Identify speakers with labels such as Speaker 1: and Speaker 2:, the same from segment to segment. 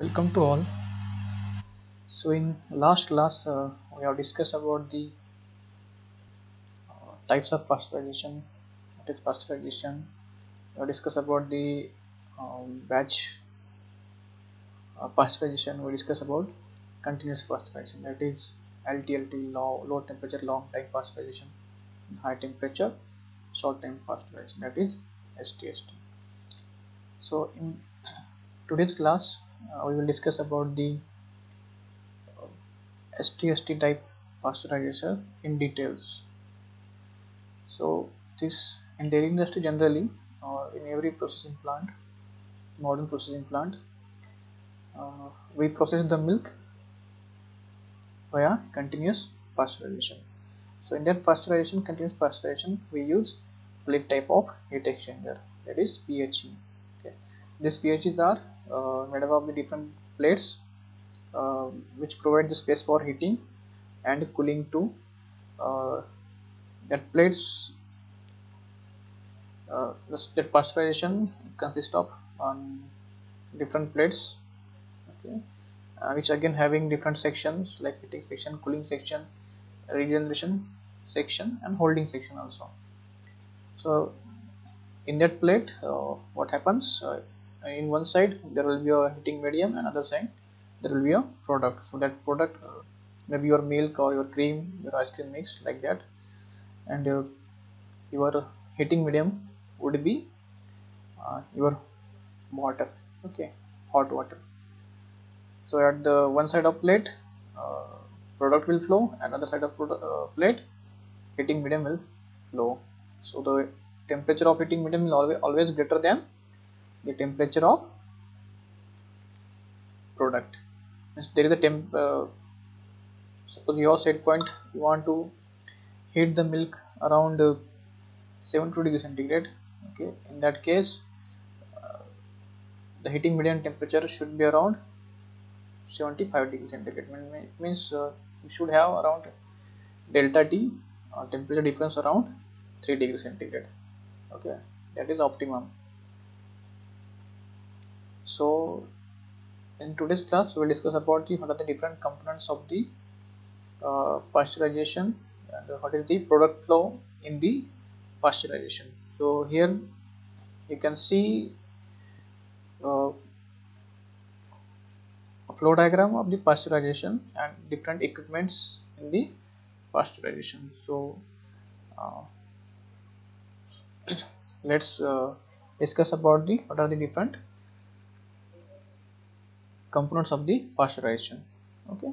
Speaker 1: welcome to all. So in last class uh, we have discussed about the uh, types of pasteurization what is pasteurization. We have discussed about the um, batch uh, pasteurization. We discussed about continuous pasteurization that is LTLT low, low temperature long time pasteurization high temperature short time pasteurization that is STST so in today's class we will discuss about the uh, STST type pasteurizer in details. So this in dairy industry generally uh, in every processing plant modern processing plant uh, we process the milk via continuous pasteurization. So in that pasteurization continuous pasteurization we use plate type of heat exchanger that is PHE okay. These PHEs are uh, made up of the different plates uh, which provide the space for heating and cooling to uh, that plates uh, that pasteurization consists of on different plates okay uh, which again having different sections like heating section cooling section regeneration section and holding section also. So in that plate uh, what happens uh, in one side there will be a heating medium and other side there will be a product. So that product uh, maybe your milk or your cream your ice cream mix like that. And uh, your heating medium would be uh, your water okay hot water. So at the one side of plate uh, product will flow and other side of uh, plate heating medium will flow. So the temperature of heating medium will always always greater than the temperature of product. Means there is a temp uh, suppose your set point you want to heat the milk around uh, 72 degree centigrade okay? In that case uh, the heating medium temperature should be around 75 degree centigrade. It means uh, you should have around delta t uh, temperature difference around 3 degree centigrade okay? That is optimum so in today's class we will discuss about the what are the different components of the uh, pasteurization and what is the product flow in the pasteurization. So here you can see uh, a flow diagram of the pasteurization and different equipments in the pasteurization. So uh, let's uh, discuss about the what are the different components of the pasteurization. Okay.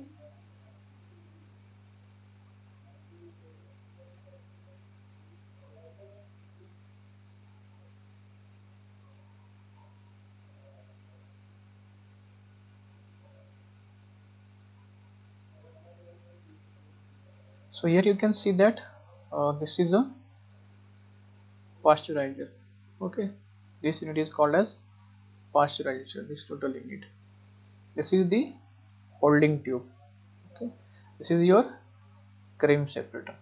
Speaker 1: So here you can see that uh, this is a pasteurizer. Okay. This unit is called as pasteurizer. This total unit this is the holding tube. Okay. This is your cream separator.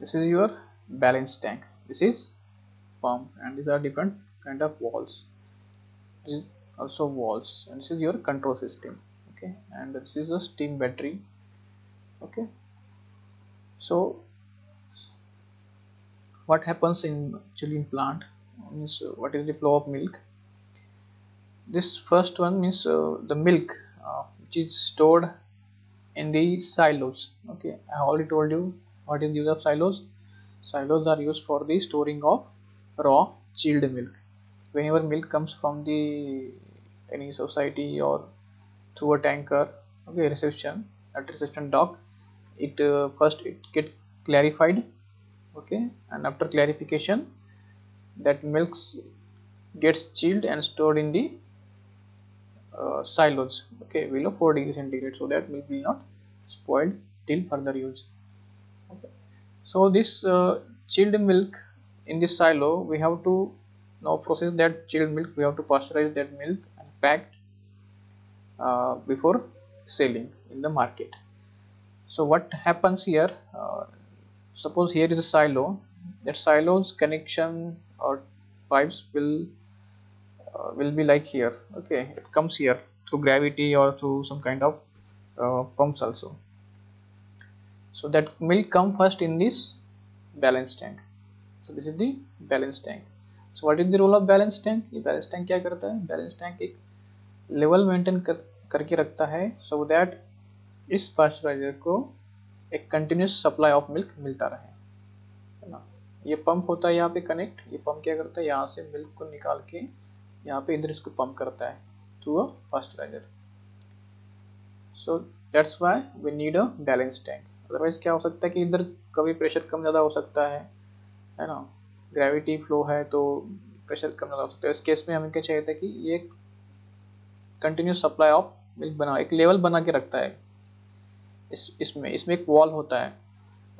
Speaker 1: This is your balance tank. This is pump and these are different kind of walls. This is also walls and this is your control system. Okay. And this is a steam battery. Okay. So what happens in chilling plant means what is the flow of milk this first one means uh, the milk uh, which is stored in the silos. Okay i already told you what is the use of silos. Silos are used for the storing of raw chilled milk. Whenever milk comes from the any society or through a tanker okay reception at reception dock it uh, first it get clarified okay and after clarification that milk gets chilled and stored in the uh, silos. Okay below 4 degree centigrade so that milk will not spoil till further use. Okay. So this uh, chilled milk in this silo we have to now process that chilled milk. We have to pasteurize that milk and pack uh, before selling in the market. So what happens here uh, suppose here is a silo. That silo's connection or pipes will uh, will be like here okay it comes here through gravity or through some kind of uh, pumps also so that milk come first in this balance tank so this is the balance tank so what is the role of balance tank ये balance tank क्या करता है balance tank एक level maintain कर करके रखता है so that इस पास्चराइजर को एक कंटिन्यूस सप्लाई ऑफ़ मिल्क मिलता रहे है ना ये पंप होता है यहाँ पे कनेक्ट ये पंप क्या करता है यहाँ से मिल्क को निकाल के यहाँ पे इधर इसको पंप करता है through a pasteuriser so that's why we need a balance tank otherwise क्या हो सकता है कि इधर कभी प्रेशर कम ज़्यादा हो सकता है है ना? ग्रेविटी फ्लो है तो प्रेशर कम ज़्यादा हो सकता है। इस केस में हमें क्या चाहिए था कि ये कंटिन्यूस सप्लाई ऑफ़ मिल्क बना, एक लेवल बना के रखता है। इस, इसमें इसमें एक वॉल होता है।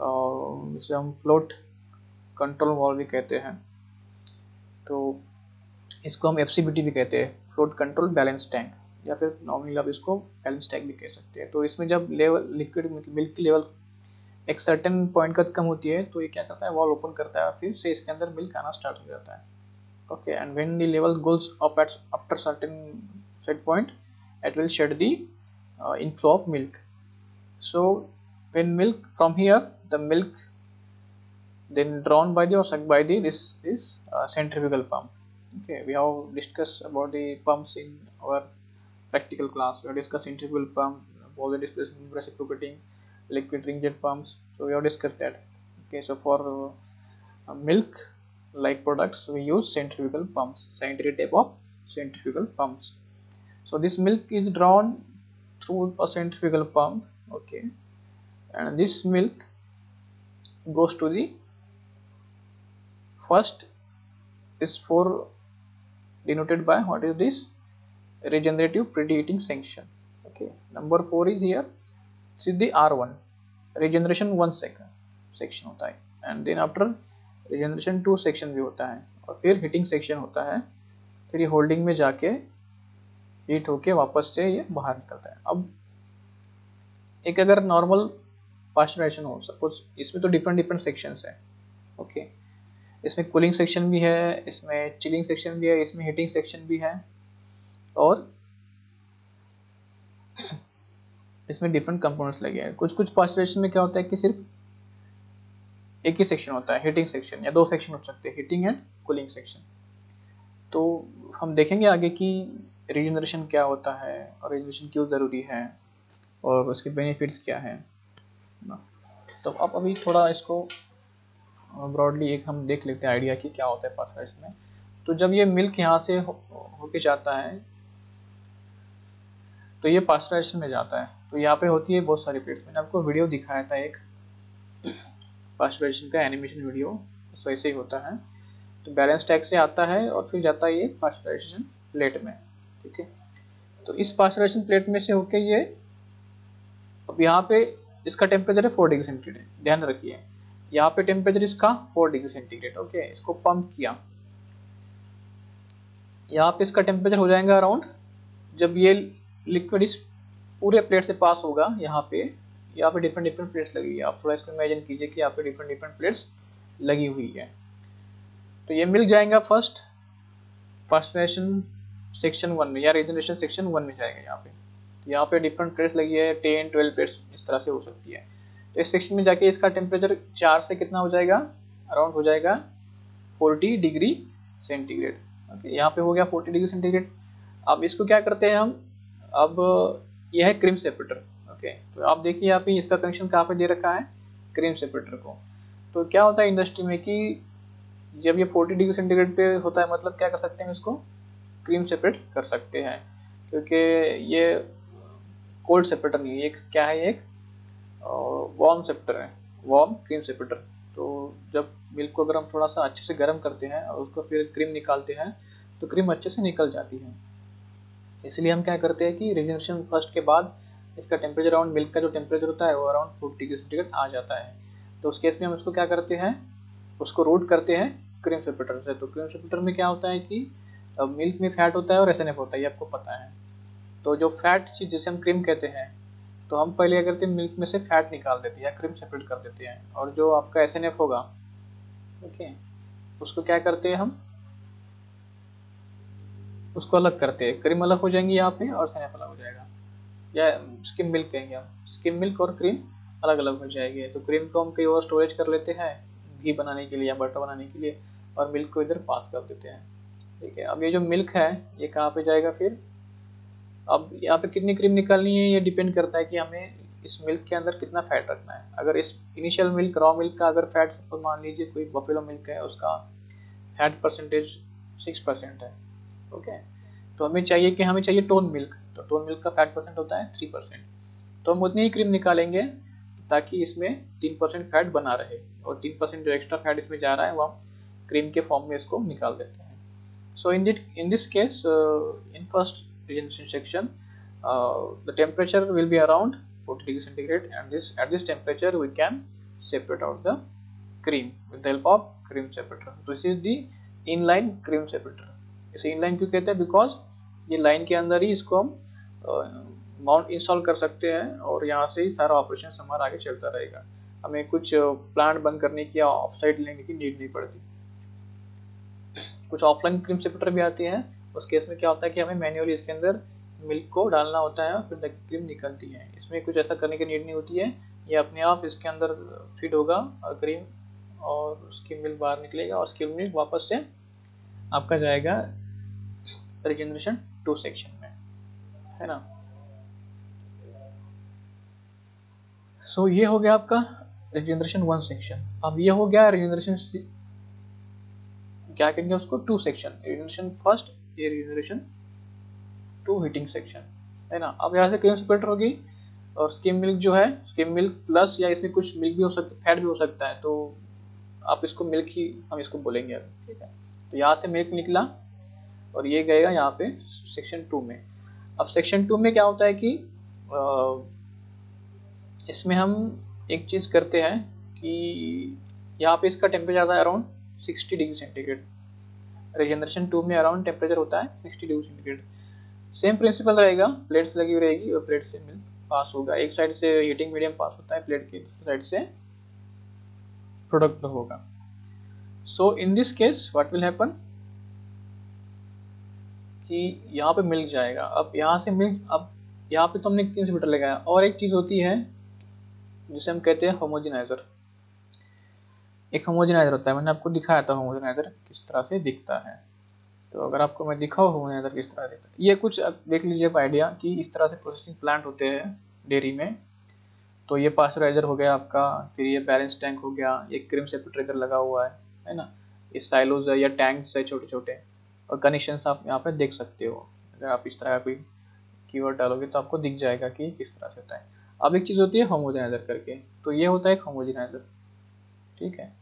Speaker 1: और इसे हम फ्लोट कंट्रोल वॉल भी कहते हैं। तो इसको हम एफसीबीटी भी कहते हैं फ्लोट कंट्रोल बैलेंस टैंक या फिर नॉर्मली आप इसको बैलेंस टैंक भी कह सकते हैं। तो इसमें जब लेवल लिक्विड मतलब मिल्क लेवल एक सर्टेन पॉइंट का कम होती है तो ये क्या करता है वॉल ओपन करता है फिर से इसके अंदर मिल्क आना स्टार्ट हो जाता है। Okay and when the level goals after certain set point shed the uh, inflow of milk. So when milk from here the milk then drawn by the or sucked by the this is uh, centrifugal pump. Okay we have discussed about the pumps in our practical class. We have discussed centrifugal pump Pauli displacement reciprocating liquid ring jet pumps. So we have discussed that. Okay so for uh, milk like products we use centrifugal pumps scientific type of centrifugal pumps. So this milk is drawn through a centrifugal pump. Okay and this milk goes to the first is for denoted by what is this regenerative preheating section okay number four is here is the r1 regeneration one second section होता है and then after regeneration two section भी होता है और फिर heating section होता है फिर ये होल्डिंग में जाके हीट होके वापस से ये बाहर निकलता है अब एक अगर नॉर्मल पास्चराइजेशन हो सपोज़ इसमें तो डिफरेंट डिफरेंट सेक्शंस है ओके इसमें कूलिंग सेक्शन भी है, इसमें चिलिंग सेक्शन भी है, इसमें हीटिंग सेक्शन भी है और इसमें डिफरेंट कंपोनेंट्स लगे हैं। कुछ कुछ पास्चराइजेशन में क्या होता है कि सिर्फ़ एक ही सेक्शन होता है हीटिंग सेक्शन या दो सेक्शन हो सकते हैं हीटिंग एंड कूलिंग सेक्शन तो हम देखेंगे आगे कि रीजनरेशन क्या होता है और रीजनरेशन क्यों ज़रूरी है और उसके बेनिफिट्स क्या हैं। तो अब अभी थोड़ा इसको ब्रॉडली एक हम देख लेते हैं आइडिया कि क्या होता है पास्चराइजेशन में। तो जब ये मिल्क यहाँ से होके जाता है तो ये पास्चराइजेशन में जाता है। तो यहाँ पे होती है बहुत सारी प्लेट्स मैंने आपको वीडियो दिखाया था एक पास्चराइजेशन का एनिमेशन वीडियो तो ऐसे ही होता है। तो बैलेंस टैग से आता है और फिर जाता है ये पास्चराइजेशन प्लेट में, ठीक है? तो इस पास्चराइजेशन प्लेट में से होके ये, अब यहाँ पे इसका टेम्परेचर है फोर डिग्री सेंटीग्रेड ध्यान रखिए। यहाँ पे टेम्परेचर इसका फोर डिग्री सेंटीग्रेड ओके इसको पंप किया। यहाँ पे इसका टेम्परेचर हो जाएगा अराउंड जब ये लिक्विड इस पूरे प्लेट से पास होगा यहाँ पे यहाँ पे डिफरेंट डिफरेंट प्लेट्स लगी है। आप थोड़ा इसको इमेजिन कीजिए कि यहाँ पे डिफरेंट डिफरेंट प्लेट्स लगी हुई है। तो ये मिल जाएगा फ़र्स्ट पास्चराइजेशन सेक्शन वन में, या रेजनरेशन सेक्शन वन में जाएगा यहाँ पे। तो यहाँ पे डिफरेंट प्लेट्स लगी है टेन ट्वेल्व प्लेट्स इस तरह से हो सकती है। तो इस सेक्शन में जाके इसका टेम्परेचर चार से कितना हो जाएगा? अराउंड हो जाएगा फोर्टी डिग्री सेंटीग्रेड ओके यहाँ पे हो गया फोर्टी डिग्री सेंटीग्रेड अब इसको क्या करते हैं हम? अब, यह है क्रीम सेपरेटर ओके तो आप देखिए यहाँ पे इसका कनेक्शन कहाँ पे दे रखा है? क्रीम सेपरेटर को. तो क्या होता है इंडस्ट्री में कि जब ये 40 डिग्री सेंटीग्रेड पे होता है मतलब क्या कर सकते हैं इसको? क्रीम सेपरेट कर सकते हैं. क्योंकि ये कोल्ड सेपरेटर नहीं है एक क्या है, एक वार्म सेप्टर है। वार्म क्रीम सेपरेटर तो जब मिल्क को अगर हम थोड़ा सा अच्छे से गर्म करते हैं और उसको फिर क्रीम निकालते हैं तो क्रीम अच्छे से निकल जाती है। इसलिए हम क्या करते हैं कि रिजनरेशन फ़र्स्ट के बाद इसका टेम्परेचर अराउंड मिल्क का जो टेम्परेचर होता है, वो अराउंड फोर्टी डिग्री सेंटीग्रेड आ जाता है। तो उस केस में हम इसको क्या करते हैं, उसको रूट करते हैं क्रीम सेपरेटर से। तो क्रीम सेपरेटर में क्या होता है कि मिल्क में फैट होता है और एस होता है, ये आपको पता है। तो जो फैट चीज़ जिसे हम क्रीम कहते हैं तो हम पहले क्या करते हैं मिल्क में से फैट निकाल देते हैं या क्रीम सेपरेट कर देते हैं। और जो आपका एस होगा ओके उसको क्या करते हैं हम? उसको अलग करते हैं। क्रीम अलग हो जाएँगी यहाँ पे और सैनप अलग हो जाएगा। या स्किम मिल्क कहेंगे हम। स्किम मिल्क और क्रीम अलग अलग हो जाएगी। तो क्रीम को हम कहीं और स्टोरेज कर लेते हैं, घी बनाने के लिए या बटर बनाने के लिए, और मिल्क को इधर पास कर देते हैं। ठीक है, अब ये जो मिल्क है, ये कहाँ पे जाएगा फिर? अब यहाँ पे कितनी क्रीम निकालनी है ये डिपेंड करता है कि हमें इस मिल्क के अंदर कितना फैट रखना है। अगर इस इनिशियल मिल्क रॉ मिल्क का अगर फैट मान लीजिए कोई बफेलो मिल्क है, उसका फैट परसेंटेज सिक्स परसेंट है ओके तो हमें चाहिए कि हमें चाहिए टोन मिल्क तो टोन मिल्क का फैट परसेंट होता है थ्री परसेंट तो हम उतनी ही क्रीम निकालेंगे ताकि इसमें तीन परसेंट फैट बना रहे, और तीन परसेंट जो एक्स्ट्रा फैट इसमें जा रहा है, वो हम क्रीम के फॉर्म में इसको निकाल देते हैं। So in that in this case in first regeneration section uh, the temperature will be around 40 degree centigrade and this at this temperature we can separate out the cream with the help of cream separator so this is the inline cream separator इसे inline क्यों कहते हैं because ये line के अंदर ही इसको हम mount install कर सकते हैं और यहाँ से ही सारा ऑपरेशन हमारा आगे चलता रहेगा हमें कुछ प्लांट बंद करने की या ऑफ़ साइड लेने की नीड नहीं पड़ती कुछ ऑफलाइन क्रीम सेपरेटर भी आती हैं उस केस में क्या होता है कि हमें मैन्युअली इसके अंदर मिल्क को डालना होता है और फिर क्रीम निकलती है। इसमें कुछ ऐसा करने की नीड नहीं होती है। ये अपने आप इसके अंदर फिट होगा और क्रीम और उसकी मिल्क बाहर निकलेगा और उसकी मिल्क वापस से आपका जाएगा रिजेनरेशन टू सेक्शन में। है ना? सो so, ये हो गया आपका रिजेनरेशन वन सेक्शन अब ये हो गया रिजेनरेशन क्या कहेंगे उसको? टू सेक्शन रिजेनरेशन फ़र्स्ट ये रिजनरेशन टू हीटिंग सेक्शन है ना? अब यहाँ से क्रीम सेपरेटर होगी और स्किम मिल्क जो है स्किम मिल्क प्लस या इसमें कुछ मिल्क भी हो सकता है फैट भी हो सकता है तो आप इसको मिल्क ही, हम इसको बोलेंगे अभी ठीक है? तो यहाँ से मिल्क निकला और ये गएगा यहाँ पे सेक्शन टू में। अब सेक्शन टू में क्या होता है कि इसमें हम एक चीज़ करते हैं कि यहाँ पे इसका टेम्परेचर आता है around sixty degree centigrade regeneration two में अराउंड टेम्परेचर होता है sixty degree centigrade same principle रहेगा प्लेट्स लगी हुई रहेगी, और प्लेट से मिल्क पास होगा। एक साइड से हीटिंग मीडियम पास होता है प्लेट की साइड से प्रोडक्ट होगा। So in this case what will happen कि यहाँ पे मिल्क जाएगा। अब यहाँ से मिल्क अब यहाँ पे तो हमने किन से मीटर लगाया? और एक चीज़ होती है, जिसे हम कहते हैं होमोजिनाइजर एक होमोजेनाइजर होता है। मैंने आपको दिखाया था होमोजेनाइजर किस तरह से दिखता है। तो अगर आपको मैं दिखाऊँ होमोजेनाइजर किस तरह दिखता है। ये कुछ देख लीजिए आप आइडिया कि इस तरह से प्रोसेसिंग प्लांट होते हैं डेयरी में। तो ये पास्चराइजर हो गया आपका, फिर ये बैलेंस टैंक हो गया, ये क्रीम सेपरेटर लगा हुआ है है ना? ये साइलोज है या टैंक्स है छोटे छोटे और कनेक्शन आप यहाँ पे देख सकते हो। अगर आप इस तरह का कोई कीवर्ड डालोगे तो आपको दिख जाएगा कि किस तरह से होता है। अब एक चीज़ होती है होमोजेनाइजर करके। तो ये होता है एक होमोजेनाइजर। ठीक है?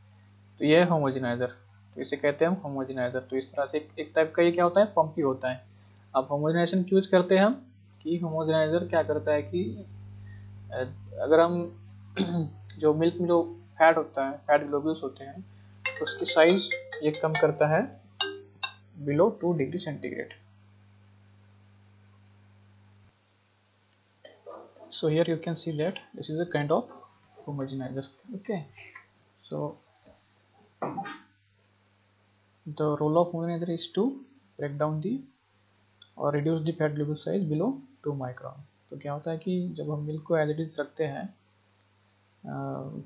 Speaker 1: तो ये होमोजिनाइजर तो इसे कहते हैं हम होमोजिनाइजर तो इस तरह से एक टाइप का ये क्या होता है? पंपी होता है। अब होमोजिनाइजेशन क्यूज करते हैं हम कि होमोजिनाइजर क्या करता है कि अगर हम जो मिल्क में जो फैट होता है फैट ग्लोब्यूल्स होते हैं तो उसकी साइज़ ये कम करता है below two degree centigrade so here you can see that this is a kind of homogenizer, okay? So the role of homogenizer is to break down the और reduce the fat globule size below 2 micron. तो क्या होता है कि जब हम milk को as it is रखते हैं आ,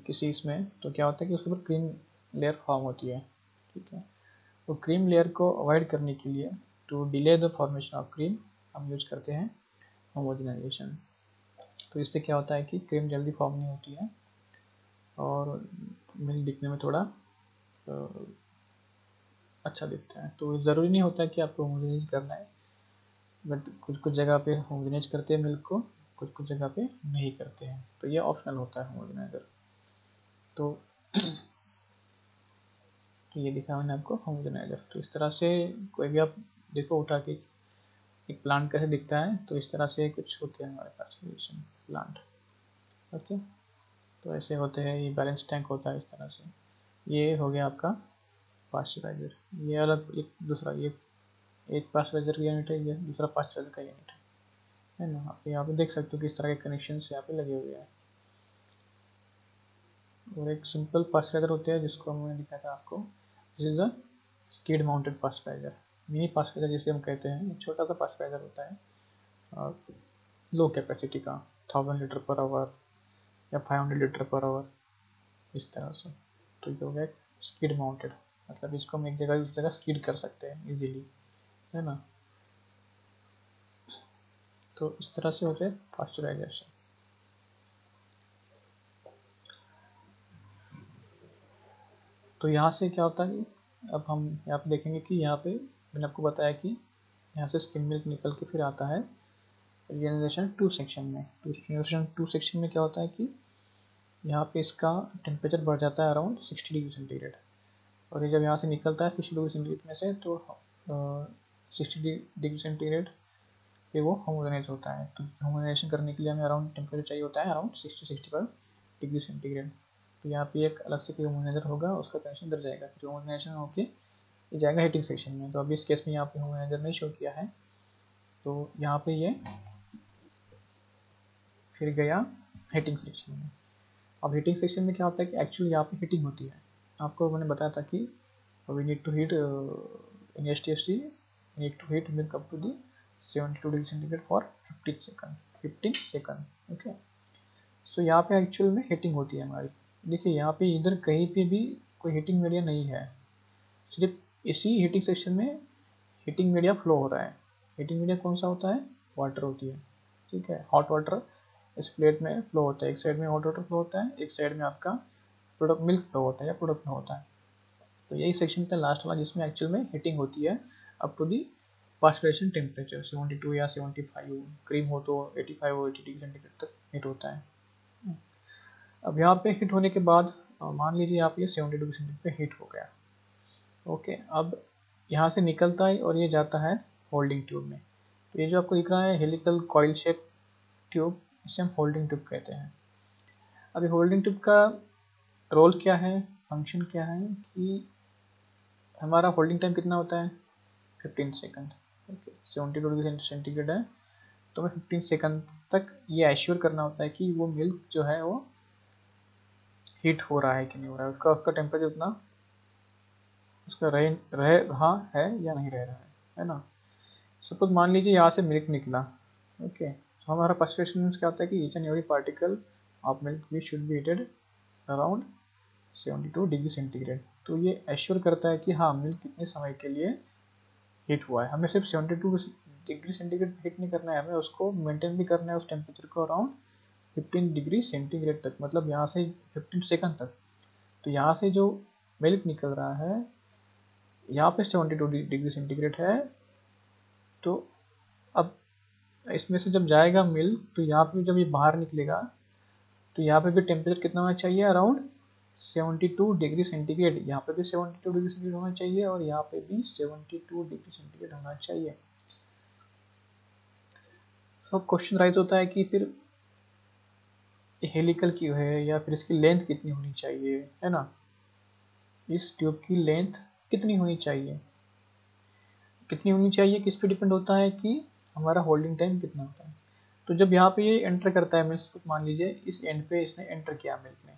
Speaker 1: किसी इसमें तो क्या होता है कि उसके ऊपर क्रीम लेयर फॉर्म होती है ठीक है? तो क्रीम लेयर को अवॉइड करने के लिए to delay the formation of cream हम यूज़ करते हैं होमोजेनाइजेशन तो इससे क्या होता है कि क्रीम जल्दी फॉर्म नहीं होती है और मिल्क दिखने में थोड़ा अच्छा दिखता है। तो ज़रूरी नहीं होता कि आपको होमोजेनाइज करना है, बट कुछ कुछ जगह पे होमोजेनाइज करते हैं मिल्क को, कुछ कुछ जगह पे नहीं करते हैं। तो ये ऑप्शनल होता है होमोजेनाइजर तो तो ये दिखा मैंने आपको होमोजेनाइजर तो इस तरह से कोई भी आप देखो उठा के एक प्लांट कैसे दिखता है तो इस तरह से कुछ होते हैं हमारे पास प्लांट ओके तो ऐसे होते हैं, ये बैलेंस टैंक होता है इस तरह से। ये हो गया आपका पास्चराइजर ये अलग एक दूसरा, ये एक पास्चराइजर का यूनिट है, ये दूसरा पास्चराइजर का यूनिट है। है ना? आप यहाँ पे देख सकते हो किस तरह के कनेक्शन यहाँ पे लगे हुए हैं। और एक सिंपल पास्चराइजर होते हैं जिसको हमने दिखाया था आपको। This is a skid mounted pasteuriser mini pasteuriser जिसे हम कहते हैं। छोटा सा पास्चराइजर होता है। लो कैपेसिटी का। थाउज़ेंड लीटर पर आवर या five hundred litre per hour इस तरह से। तो ये हो गया स्किड माउंटेड मतलब इसको हम एक जगह दूसरी जगह स्किड कर सकते हैं इजीली है ना? तो इस तरह से होते पास्चराइजेशन तो यहाँ से क्या होता है अब हम यहाँ पे देखेंगे कि यहाँ पे मैंने आपको बताया कि यहाँ से स्किम मिल्क निकल के फिर आता है रिजनरेशन टू सेक्शन में. टू रिजनरेशन टू सेक्शन में क्या होता है कि यहाँ पे इसका टेम्परेचर बढ़ जाता है अराउंड सिक्सटी डिग्री सेंटीग्रेड और ये जब यहाँ से निकलता है सिक्सटी डिग्री सेंटीग्रेड में से तो सिक्सटी डिग्री सेंटीग्रेड पे वो होमोजेनाइज होता है। तो होमोजेनाइजेशन करने के लिए हमें अराउंड टेम्परेचर चाहिए होता है around sixty sixty five degree centigrade तो यहाँ पे एक अलग से कोई होमोजेनाइजर होगा, उसका टेंशन इधर जाएगा। फिर होमोजेनाइजेशन होके ये जाएगा हीटिंग सेक्शन में। तो अभी इस केस में यहाँ पे होमोजेनाइजर नहीं शो किया है। तो यहाँ पे ये फिर गया हीटिंग सेक्शन में। अब हीटिंग सेक्शन में क्या होता है कि एक्चुअली यहाँ पे हीटिंग होती है। आपको मैंने बताया था कि we need to heat in S T S T need to heat milk up to the seventy two degree centigrade for fifteen second fifteen second okay so यहाँ पे एक्चुअल में हीटिंग होती है हमारी। देखिए, यहाँ पे इधर कहीं पे भी कोई हीटिंग मीडिया नहीं है। सिर्फ़ इसी हीटिंग सेक्शन में हीटिंग मीडिया फ्लो हो रहा है। हीटिंग मीडिया कौन सा होता है? वाटर होती है। ठीक है? हॉट वाटर इस प्लेट में फ्लो होता है। एक साइड में हॉट वाटर फ्लो होता है, एक साइड में आपका प्रोडक्ट मिल्क फ्लो होता है या प्रोडक्ट फ्लो होता है। तो यही सेक्शन था लास्ट वाला जिसमें एक्चुअल में हीटिंग होती है up to the pasteurisation temperature 72 या 75 क्रीम हो तो 85 और 80 डिग्री सेंटीग्रेड तक हीट होता है। अब यहाँ पे हीट होने के बाद मान लीजिए आप ये 72 डिग्री सेंटीग्रेड पे हीट हो गया। ओके अब यहाँ से निकलता है और ये जाता है होल्डिंग ट्यूब में। तो ये जो आपको दिख रहा है हेलिकल कॉइल शेप ट्यूब इसे हम होल्डिंग ट्यूब कहते हैं। अभी होल्डिंग ट्यूब का रोल क्या है फ़ंक्शन क्या है कि हमारा होल्डिंग टाइम कितना होता है? 15 second okay seventy two degree centigrade है। तो हमें 15 सेकंड तक ये एश्योर करना होता है कि वो मिल्क जो है वो हीट हो रहा है कि नहीं हो रहा है। उसका उसका टेम्परेचर उतना, उसका रह रह रहा है या नहीं रह रहा है है ना? सपोज़ मान लीजिए यहाँ से मिल्क निकला। ओके हमारा फ़र्स्ट क्वेश्चन क्या होता है कि each and every particle of milk we should be heated around 72 degree centigrade तो ये एश्योर करता है कि हाँ मिल्क कितने समय के लिए हीट हुआ है। हमें सिर्फ़ 72 डिग्री सेंटीग्रेड हीट नहीं करना है, हमें उसको मेंटेन भी करना है उस टेम्परेचर को अराउंड 15 डिग्री सेंटीग्रेड तक मतलब यहाँ से 15 सेकंड तक। तो यहाँ से जो मिल्क निकल रहा है, यहाँ पे 72 डिग्री सेंटीग्रेड है तो इसमें से जब जाएगा मिल तो यहाँ पे जब ये बाहर निकलेगा तो यहाँ पे भी टेम्परेचर कितना होना चाहिए? अराउंड 72 डिग्री सेंटीग्रेड यहाँ पे भी 72 डिग्री सेंटीग्रेड होना चाहिए और यहाँ पे भी 72 डिग्री सेंटीग्रेड होना चाहिए। सो क्वेश्चन राइज होता है कि फिर हेलिकल क्यों है या फिर इसकी लेंथ कितनी होनी चाहिए, है ना? इस ट्यूब की लेंथ कितनी होनी चाहिए? कितनी होनी चाहिए किस पे डिपेंड होता है कि हमारा होल्डिंग टाइम कितना होता है? तो जब यहाँ पे ये एंटर करता है मिल्क मान लीजिए इस एंड पे इसने एंटर किया मिल्क ने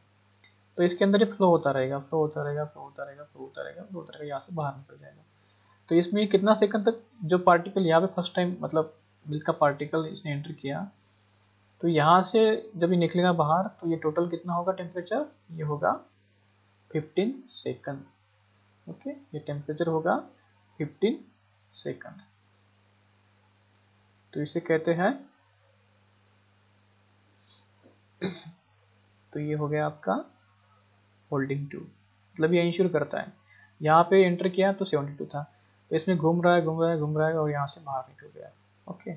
Speaker 1: तो इसके अंदर ये फ्लो होता रहेगा, फ्लो होता रहेगा, फ्लो होता रहेगा, फ्लो होता रहेगा, फ्लो होता रहेगा, यहाँ से बाहर निकल जाएगा। तो इसमें कितना सेकंड तक जो पार्टिकल यहाँ पे फ़र्स्ट टाइम मतलब मिल्क का पार्टिकल इसने एंटर किया तो यहाँ से जब ये निकलेगा बाहर तो ये टोटल कितना होगा टेम्परेचर ये होगा 15 सेकंड ओके ये टेम्परेचर होगा 15 सेकंड तो इसे कहते हैं तो ये हो गया आपका होल्डिंग टू मतलब ये इंश्योर करता है। यहाँ पे एंटर किया तो 72 था। तो इसमें घूम रहा है, घूम रहा है, घूम रहा है और यहाँ से बाहर निकल गया। ओके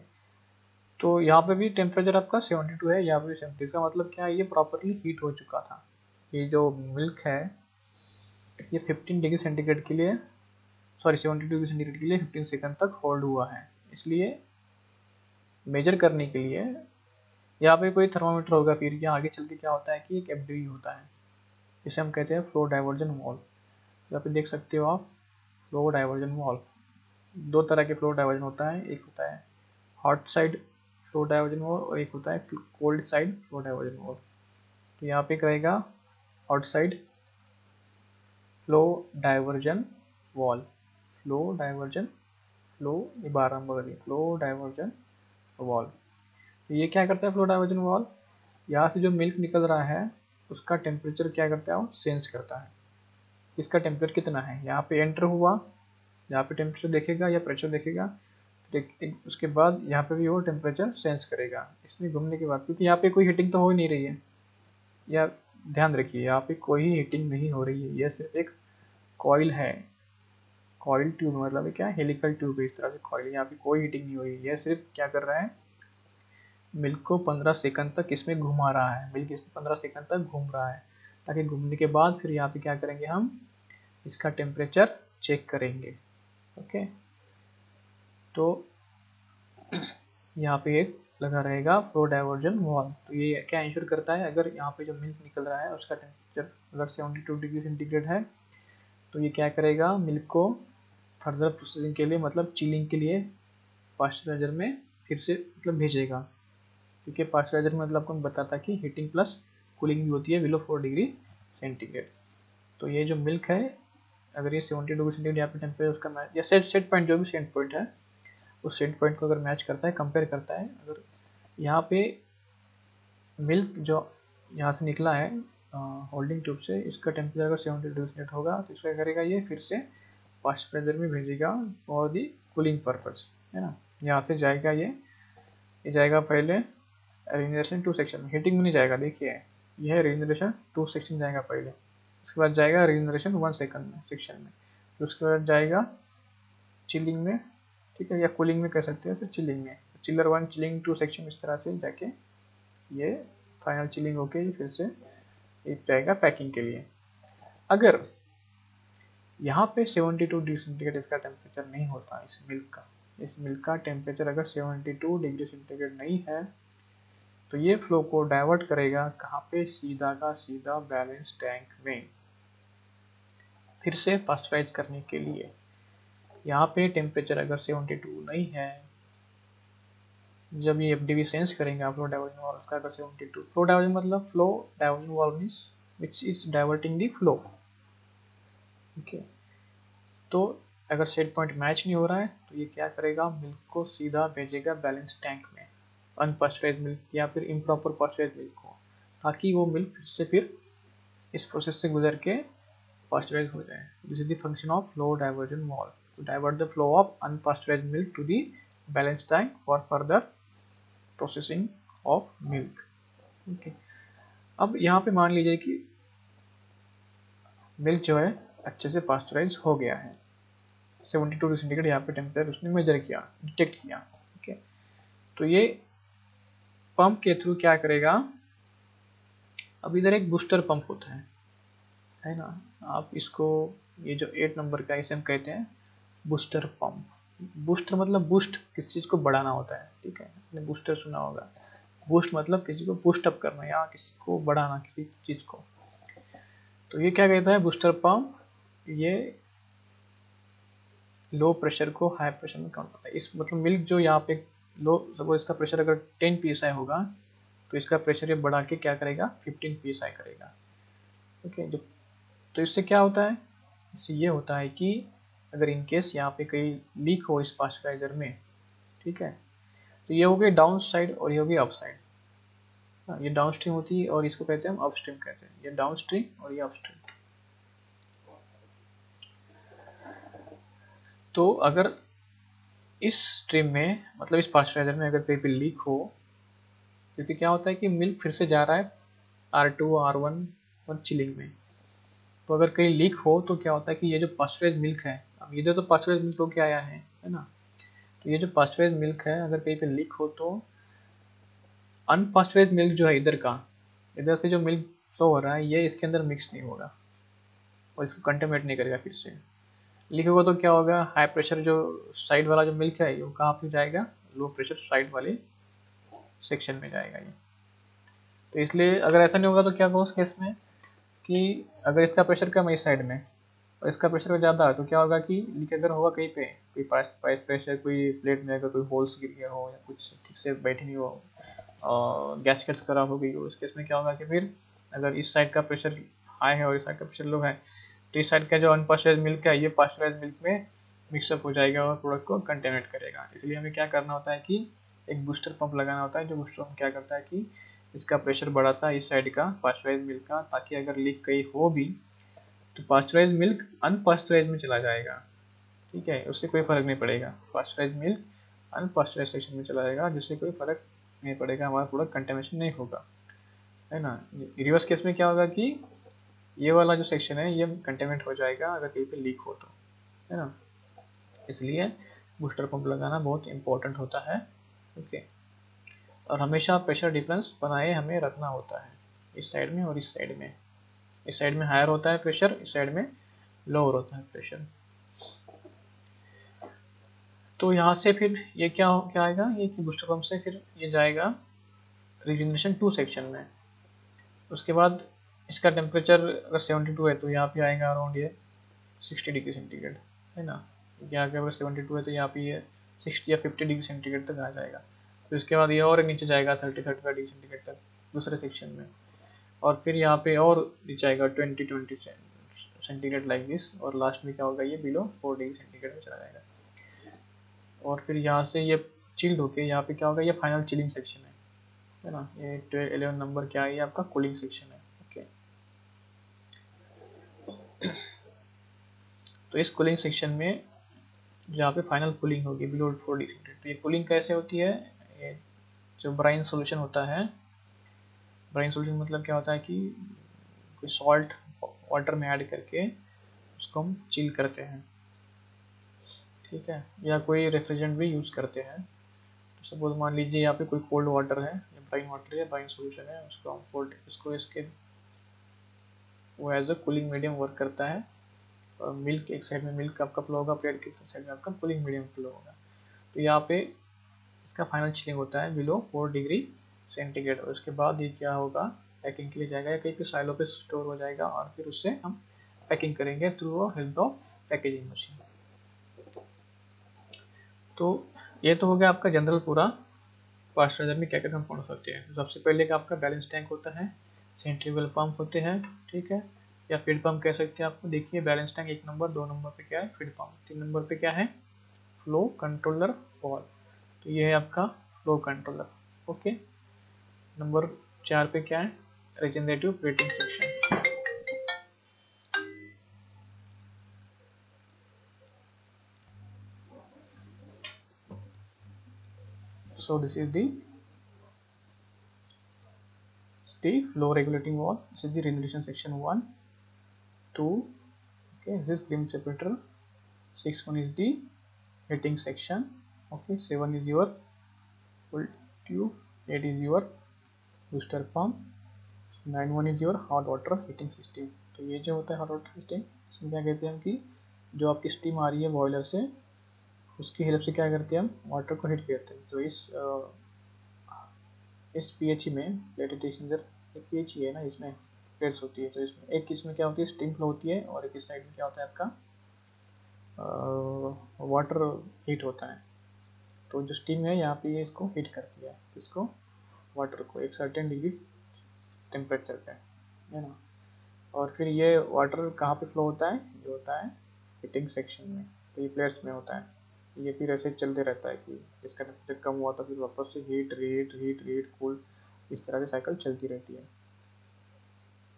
Speaker 1: तो यहाँ पे भी टेम्परेचर आपका 72 है। यहाँ पे भी सेवेंटी इसका मतलब क्या है? ये प्रॉपरली हीट हो चुका था। ये जो मिल्क है, ये 15 डिग्री सेंटीग्रेड के लिए सॉरी 72 डिग्री सेंटीग्रेड के लिए 15 सेकंड तक होल्ड हुआ है। इसलिए मेजर करने के लिए, यहाँ पे कोई थर्मामीटर होगा फिर यहाँ आगे चल के क्या होता है कि एक एफडी होता है, जिसे हम कहते हैं फ्लो डाइवर्जन वॉल यहाँ पे देख सकते हो आप फ्लो डाइवर्जन वॉल दो तरह के फ्लो डाइवर्जन होता है, एक होता है hot side flow diversion valve और एक होता है cold side flow diversion valve तो यहाँ पे रहेगा hot side flow diversion valve flow diversion flow ये बारह नंबर फ्लो डाइवर्जन वॉल तो ये क्या करता है फ्लो डाइवर्जन वॉल यहाँ से जो मिल्क निकल रहा है, उसका टेम्परेचर क्या करता है? वो सेंस करता है। इसका टेम्परेचर कितना है? यहाँ पे एंटर हुआ, यहाँ पे टेम्परेचर देखेगा या प्रेशर देखेगा। उसके बाद यहाँ पे भी वो टेम्परेचर सेंस करेगा। इसमें घूमने के बाद क्योंकि यहाँ पे कोई हीटिंग तो हो ही नहीं रही है। या ध्यान रखिए, यहाँ पे कोई हीटिंग नहीं हो रही है। यह सिर्फ़ एक कॉइल है। कॉइल ट्यूब मतलब क्या हेलिकल ट्यूब है, इस तरह से कॉइल यहाँ पे कोई हीटिंग नहीं हुई है, सिर्फ़ क्या कर रहा है? मिल्क को 15 सेकंड तक इसमें घुमा रहा है। मिल्क इसमें 15 सेकंड तक घूम रहा है। ताकि घूमने के बाद फिर यहाँ पे क्या करेंगे हम? इसका टेम्परेचर चेक करेंगे। ओके तो यहाँ पे एक लगा रहेगा फ्लो डाइवर्जन वॉल तो ये क्या इंश्योर करता है? अगर यहाँ पे जो मिल्क निकल रहा है, उसका टेम्परेचर अगर सेवेंटी टू डिग्री सेंटीग्रेड है तो ये क्या करेगा? मिल्क को फर्दर प्रोसेसिंग के लिए मतलब चिलिंग के लिए पास्चराइजर में फिर से मतलब भेजेगा। क्योंकि पास्चराइजर में मतलब आपको बताता है कि हीटिंग प्लस कूलिंग भी होती है बिलो फोर डिग्री सेंटीग्रेड तो ये जो मिल्क है, अगर ये सेवेंटी डिग्री सेंटीग्रेड यहाँ पे टेम्परेचर उसका मैच या सेट सेट पॉइंट जो भी सेट पॉइंट है, उस सेट पॉइंट को अगर मैच करता है कंपेयर करता है, अगर यहाँ पे मिल्क जो यहाँ से निकला है होल्डिंग ट्यूब से, इसका टेम्परेचर अगर सेवेंटी डिग्री सेंटीग्रेड होगा तो इसका करेगा, ये फिर से फास्ट प्रेशर में भेजेगा फॉर दी कूलिंग पर्पज है ना? यहाँ से जाएगा ये ये जाएगा पहले रिजनरेशन टू सेक्शन हीटिंग में नहीं जाएगा, देखिए, यह रिजनरेशन टू सेक्शन जाएगा पहले। उसके बाद जाएगा रिजनरेशन वन सेकंड में सेक्शन में। फिर उसके बाद जाएगा चिलिंग में, ठीक है? या कूलिंग में कह सकते हैं फिर चिलिंग में। Chiller one chilling two section इस तरह से जाके ये फाइनल चिलिंग होके फिर से ये जाएगा पैकिंग के लिए। अगर यहाँ पे 72 डिग्री सेंटीग्रेड इसका टेम्परेचर नहीं होता इस मिल्क का। इस मिल्क का टेम्परेचर अगर 72 डिग्री सेंटीग्रेड नहीं है तो ये फ्लो को डाइवर्ट करेगा कहाँ पे? सीधा का सीधा बैलेंस टैंक में। फिर से पास्चराइज करने के लिए। यहाँ पे टेम्परेचर अगर 72 नहीं है, जब ये एफडीवी सेंस करेंगे फ्लो डाइवर्जन वाल्व का अगर 72 फ्लो डाइवर्जन मतलब flow diversion valve means which is diverting the flow okay. तो अगर सेट पॉइंट मैच नहीं हो रहा है तो ये क्या करेगा? मिल्क को सीधा भेजेगा बैलेंस टैंक में। अनपास्चराइज मिल्क या फिर इम्प्रॉपर पास्चराइज मिल्क को, ताकि वो मिल्क फिर से फिर इस प्रोसेस से गुजर के पास्चराइज हो जाए। This is the function of flow diversion valve to divert the flow of unpasteurized milk to the balance tank for further processing of milk. Okay. अब यहाँ पे मान लीजिए कि मिल्क जो है अच्छे से पास्चराइज हो गया है। 72 टू सेंटीग्रेड यहाँ पे टेम्परेचर उसने मेजर किया डिटेक्ट किया ओके तो ये पंप के थ्रू क्या करेगा? अब इधर एक बूस्टर पंप होता है है ना? आप इसको, ये जो एट नंबर का इसे हम कहते हैं बूस्टर पंप बूस्टर मतलब बूस्ट किसी चीज़ को बढ़ाना होता है, ठीक है? आपने बूस्टर सुना होगा। बूस्ट मतलब किसी को बूस्ट अप करना या किसी को बढ़ाना, किसी चीज़ को। तो ये क्या कहता है? बूस्टर पंप ये लो प्रेशर को हाई प्रेशर में काउंट करता है। इस मतलब मिल्क जो यहाँ पे लो सपोज़ इसका प्रेशर अगर 10 पी होगा तो इसका प्रेशर ये बढ़ा के क्या करेगा? 15 पी करेगा। ओके जो तो इससे क्या होता है? इससे ये होता है कि अगर इन केस यहाँ पे कहीं लीक हो इस पास्चराइजर में ठीक है? तो ये हो गई डाउन साइड और ये हो गई अप साइड हाँ, ये डाउन स्ट्रीम होती है और इसको कहते हैं हम अप कहते हैं। ये डाउन स्ट्रीम और ये अप स्ट्रीम तो अगर इस स्ट्रीम में मतलब इस पास्चराइजर में अगर कहीं पे लीक हो, क्योंकि क्या होता है कि मिल्क फिर से जा रहा है आर टू आर वन और चिलिंग में। तो अगर कहीं लीक हो तो क्या होता है कि ये जो पास्चराइज मिल्क है, अब इधर तो पास्चराइज मिल्क होके आया है है ना? तो ये जो पास्चराइज मिल्क है, अगर कहीं पे लीक हो तो अनपास्चराइज मिल्क जो है इधर का, इधर से जो मिल्क फ्लो हो रहा है, ये इसके अंदर मिक्स नहीं होगा, और इसको कंटेमेट नहीं करेगा फिर से। लीक होगा तो क्या होगा? हाई प्रेशर जो साइड वाला जो मिल्क है वो कहाँ पे जाएगा? लो प्रेशर साइड वाले सेक्शन में जाएगा ये। तो इसलिए अगर ऐसा नहीं होगा तो क्या होगा उस केस में? कि अगर इसका प्रेशर कम है इस साइड में और इसका प्रेशर ज़्यादा है तो क्या होगा कि लीक अगर होगा कहीं पे, कोई पाइप प्रेशर कोई प्लेट में अगर कोई होल्स गिर गया हो या कुछ ठीक से बैठी नहीं हो और गैस कट्स खराब हो गई हो, उस केस में क्या होगा कि फिर अगर इस साइड का प्रेशर हाई है और इस साइड का प्रेशर लो है तो इस साइड का जो अनपास्चराइज मिल्क है, ये पास्चराइज मिल्क में मिक्सअप हो जाएगा और प्रोडक्ट को कंटेमिनेट करेगा। इसलिए हमें क्या करना होता है कि एक बूस्टर पंप लगाना होता है, जो बूस्टर पंप क्या करता है कि इसका प्रेशर बढ़ाता है इस साइड का पास्चराइज मिल्क का, ताकि अगर लीक कहीं हो भी तो पास्चराइज मिल्क अनपास्चराइज में चला जाएगा। ठीक है? उससे कोई फ़र्क नहीं पड़ेगा। पास्चराइज मिल्क अनपास्चराइज सेक्शन में चला जाएगा, जिससे कोई फ़र्क नहीं पड़ेगा, हमारा प्रोडक्ट कंटेमिनेशन नहीं होगा। है ना? रिवर्स केस में क्या होगा कि ये वाला जो सेक्शन है, ये कंटेमिनेट हो जाएगा अगर कहीं पे लीक हो तो है ना? इसलिए बूस्टर पंप लगाना बहुत इम्पोर्टेंट होता है ओके और हमेशा प्रेशर डिफरेंस बनाए हमें रखना होता है, इस साइड में और इस साइड में। इस साइड में हायर होता है प्रेशर इस साइड में लोअर होता है प्रेशर तो यहाँ से फिर ये क्या क्या आएगा? ये कि बूस्टर पंप से फिर ये जाएगा रिजनरेशन टू सेक्शन में। उसके बाद इसका टेम्परेचर अगर 72 है तो यहाँ पे आएगा अराउंड ये 60 डिग्री सेंटीग्रेड है ना? यहाँ पे अगर 72 है तो यहाँ पे ये 60 या 50 डिग्री सेंटीग्रेड तक आ जाएगा। फिर उसके बाद ये और नीचे जाएगा 30 35 डिग्री सेंटीग्रेड तक, दूसरे सेक्शन में। और फिर यहाँ पे और नीचे आएगा 20 20 सेंटीग्रेड लाइक दिस और लास्ट में क्या होगा? ये बिलो फोर डिग्री सेंटीग्रेड में चला जाएगा। और फिर यहाँ से ये चिल्ड होके यहाँ पे क्या होगा? ये फाइनल चिलिंग सेक्शन है है ना? ये एलेवन नंबर क्या है? ये आपका कूलिंग सेक्शन है ओके तो इस कूलिंग सेक्शन में जहाँ पे फाइनल कूलिंग होगी बिलो फोर डिग्री तो ये कूलिंग कैसे होती है? ये जो ब्राइन सोल्यूशन होता है ब्राइन सोल्यूशन मतलब क्या होता है कि कोई सॉल्ट वाटर में ऐड करके उसको हम चिल करते हैं। ठीक है? या कोई रेफ्रिजरेंट भी यूज़ करते हैं। तो सपोज़ मान लीजिए यहाँ पे कोई कोल्ड वाटर है, या ब्राइन वाटर या ब्राइन सोल्यूशन है, उसको हम कोल्ड इसको इसके वो as a cooling medium work करता है। मिल्क एक साइड में मिल्क आपका फ्लो होगा प्लेट की साइड में आपका कूलिंग मीडियम फ्लो होगा। तो यहाँ पे इसका फाइनल चिलिंग होता है बिलो फोर डिग्री सेंटीग्रेड और उसके बाद ये क्या होगा? पैकिंग के लिए जाएगा या कहीं साइलों पे स्टोर हो जाएगा और फिर उससे हम पैकिंग करेंगे through help of packaging machine तो ये तो हो गया आपका जनरल पूरा। पास्चराइजर में क्या क्या कंपाउंड्स होते हैं? सबसे पहले का आपका बैलेंस टैंक होता है सेंट्रीवल पंप होते हैं, ठीक है? या फ़ीड पंप कह सकते हैं आपको, देखिए बैलेंस टैंक एक नंबर दो नंबर पे क्या है? फ़ीड पंप तीन नंबर पे क्या है? फ्लो कंट्रोलर वॉल तो ये है आपका फ्लो कंट्रोलर ओके नंबर चार पे क्या है? Regenerative breathing section this is the steep flow regulating wall. This is the renovation section 1 2 okay this is cream separator 6 one is the heating section okay 7 is your full tube 8 is your booster pump 9 one is your hot water heating system तो ये जो होता है hot water heating इसमें क्या कहते हैं हम कि जो आपकी स्टीम आ रही है बॉयलर से उसकी हेल्प से क्या करते हैं हम वाटर को हीट करते हैं तो इस आ, इस पी में प्लेटेड एक्सचेंजर एक पी है ना इसमें प्लेट्स होती है तो इसमें एक इसमें क्या होती है? स्टीम फ्लो होती है और एक इस साइड में क्या होता है आपका? वाटर हीट होता है। तो जो स्टीम है, यहाँ पे ये इसको हीट करती है, इसको वाटर को एक सर्टेन डिग्री टेम्परेचर पे, है ना? और फिर ये वाटर कहाँ पे फ्लो होता है? ये होता है हीटिंग सेक्शन में तो ये प्लेट्स में होता है। ये फिर ऐसे चलते रहता है कि इसका टेम्परेचर कम हुआ तो फिर वापस से heat heat heat heat cool इस तरह से साइकिल चलती रहती है।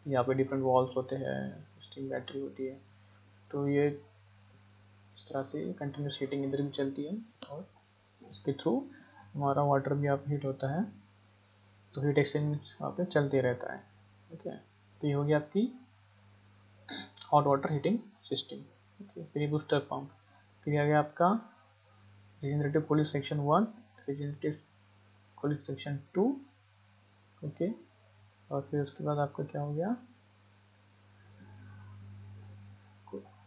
Speaker 1: यहाँ पे डिफरेंट वॉल्स होते हैं स्टीम बैटरी होती है। तो ये इस तरह से कंटिन्यूस हीटिंग इधर भी चलती है और इसके थ्रू हमारा वाटर भी आप हीट होता है। तो हीट एक्सचेंज वहाँ पे चलते रहता है ओके तो ये हो गया आपकी hot water heating system okay फिर बूस्टर पंप फिर आ गया आपका regenerative cooling section one regenerative cooling section two okay और फिर उसके बाद आपका क्या हो गया?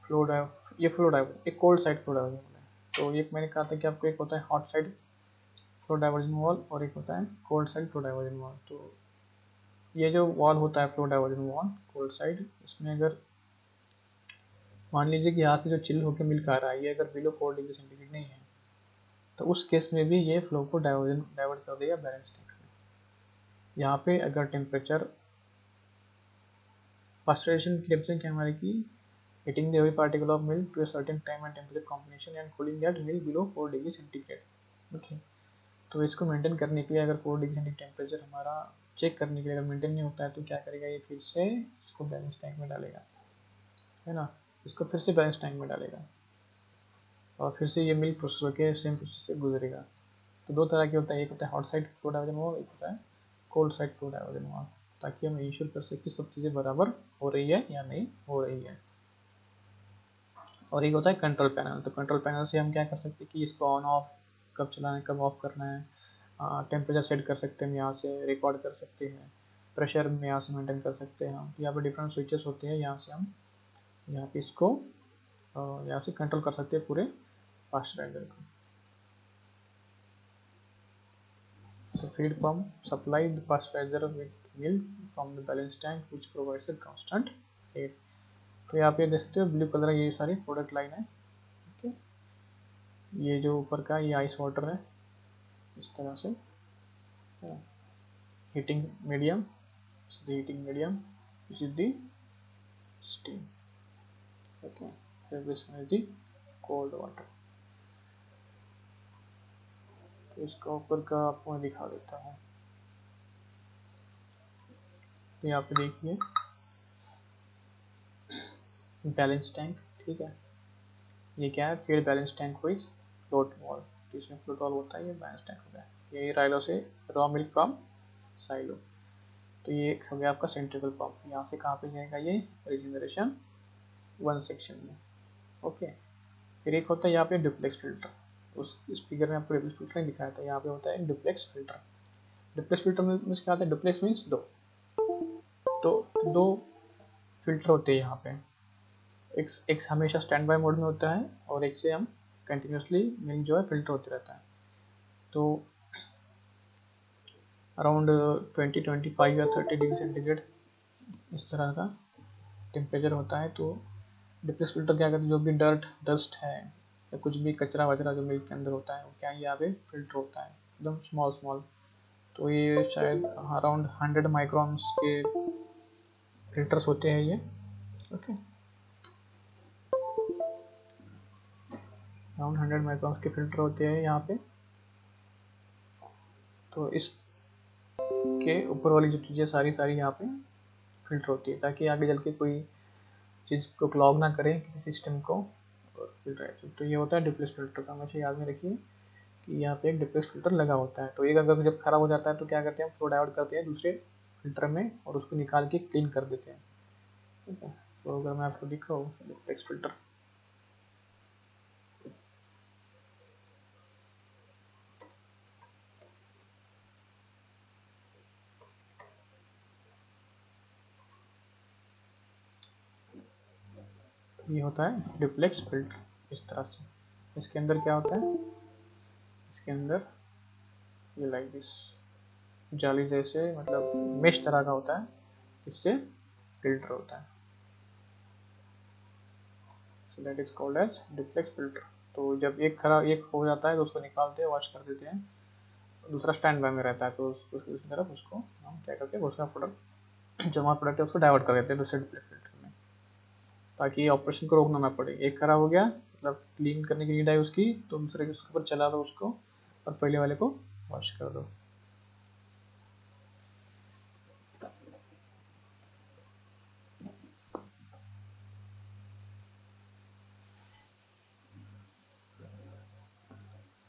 Speaker 1: फ्लो डाइव, ये फ्लो डाइव, एक कोल्ड साइड फ्लो डाइव तो एक मैंने कहा था कि आपको एक होता है hot side flow diversion valve और एक होता है cold side flow diversion valve. तो ये जो वॉल होता है flow diversion valve, cold side, इसमें अगर मान लीजिए कि यहाँ से जो चिल होकर मिल्क आ रहा है, ये अगर बिलो फोर डिग्री सेंटीग्रेड नहीं है तो उस केस में भी ये फ्लो को डाइवर्जन, डाइवर्ट कर देगा बैलेंस में यहाँ पे अगर टेम्परेचर पास्चराइजेशन की टेम्परेचर क्या हमारे की? Heating the every particle of milk to a certain time and temperature combination and cooling that milk below 4 degree centigrade okay तो इसको मेंटेन करने के लिए अगर 4 डिग्री सेंटीग्रेड टेम्परेचर हमारा चेक करने के लिए अगर मेंटेन नहीं होता है तो क्या करेगा? ये फिर से इसको बैलेंस टैंक में डालेगा। है ना? इसको फिर से बैलेंस टैंक में डालेगा। और फिर से ये मिल्क प्रोसेस होकर सेम प्रोसेस से गुजरेगा। तो दो तरह के होता है, एक होता है हॉट साइड फ्लो डाइवर्जन एक होता है cold side flow diversion valve ताकि हम इंश्योर कर सकें सब चीज़ें बराबर हो रही है या नहीं हो रही है। और एक होता है कंट्रोल पैनल तो कंट्रोल पैनल से हम क्या कर सकते हैं कि इसको ऑन ऑफ़ कब चलाना है, कब ऑफ़ करना है टेम्परेचर सेट कर सकते हैं यहाँ से रिकॉर्ड कर सकते हैं प्रेशर में यहाँ से मेंटेन कर सकते हैं हम। यहाँ पर डिफरेंट स्विचेस होते हैं, यहाँ से हम, यहाँ पे इसको यहाँ से कंट्रोल कर सकते हैं पूरे पास्चराइजर को। So feed pump supply the pasteurizer with milk from the balance tank which provides a constant rate. तो यहाँ पे देख सकते हो ब्लू कलर ये सारी प्रोडक्ट लाइन है ओके ये जो ऊपर का ये आइस वाटर है इस तरह से heating medium heating medium the steam okay this is the cold water तो इसका ऊपर का आपको मैं दिखा देता हूँ। यहाँ पे देखिए। बैलेंस टैंक ठीक है? ये क्या है? फिर balance tank with float valve इसमें फ्लोट वॉल होता है, ये बैलेंस टैंक हो गया। ये राइलो से रॉ मिल्क फ्रॉम साइलो तो ये हो गया आपका सेंट्रिकल पंप यहाँ से कहाँ पे जाएगा ये? रिजनरेशन वन सेक्शन में। ओके फिर एक होता है यहाँ पे डुप्लेक्स फ़िल्टर उस इस फिगर में आपको डुप्लेक्स फ़िल्टर नहीं दिखाया था। यहाँ पे होता है डुप्लेक्स फ़िल्टर डुप्लेक्स फ़िल्टर में क्या आता है? डुप्लेक्स मीन्स दो। तो दो फ़िल्टर होते हैं यहाँ पे। एक एक हमेशा स्टैंड बाय मोड में होता है और एक से हम कंटिन्यूसली मिल जो है फ़िल्टर होते रहता है। तो अराउंड ट्वेंटी ट्वेंटी फाइव या थर्टी डिग्री सेंटीग्रेड इस तरह का टेम्परेचर होता है। तो डिप्रेस फ़िल्टर क्या करते हैं? जो भी डर्ट डस्ट है या कुछ भी कचरा वचरा जो मिल्क के अंदर होता है, वो क्या यहाँ पे फ़िल्टर होता है, एकदम स्मॉल स्मॉल तो ये शायद अराउंड हंड्रेड माइक्रॉन्स के फिल्टर्स होते हैं ये ओके अराउंड हंड्रेड माइक्रॉन्स के फ़िल्टर होते हैं यहाँ पे। तो इस के ऊपर वाली जो चीज़ें सारी सारी यहाँ पे फ़िल्टर होती है, ताकि आगे चल के कोई चीज़ को क्लॉग ना करें किसी सिस्टम को। फ़िल्टर तो ये होता है डिप्लेस फ़िल्टर का, हमेशा याद में रखिए कि यहाँ पे एक डिप्लेस फ़िल्टर लगा होता है। तो एक अगर जब खराब हो जाता है तो क्या करते हैं फ्लो डाइवर्ट करते हैं दूसरे फ़िल्टर में और उसको निकाल के क्लीन कर देते हैं। ठीक है? तो अगर मैं आपको दिखाऊँ डिप्लेक्स फ़िल्टर ये होता है डिप्लेक्स फ़िल्टर इस तरह से। इसके अंदर क्या होता है? इसके अंदर ये लाइक दिस जाली जैसे मतलब मेश तरह का होता है इससे फ़िल्टर होता है। So that is called as duplex filter तो जब एक खराब एक हो जाता है तो उसको निकालते हैं वॉश कर देते हैं। दूसरा स्टैंड बाय में रहता है तो उसको दूसरी तरफ़ उसको हम क्या करते हैं दूसरा प्रोडक्ट जो हमारा प्रोडक्ट है, उसको डाइवर्ट कर देते हैं दूसरे डिप्लेक्स फ़िल्टर ताकि ऑपरेशन को रोकना ना पड़े। एक खराब हो गया मतलब क्लीन करने की नीड आई उसकी तो दूसरे के ऊपर चला दो उसको और पहले वाले को वॉश कर दो।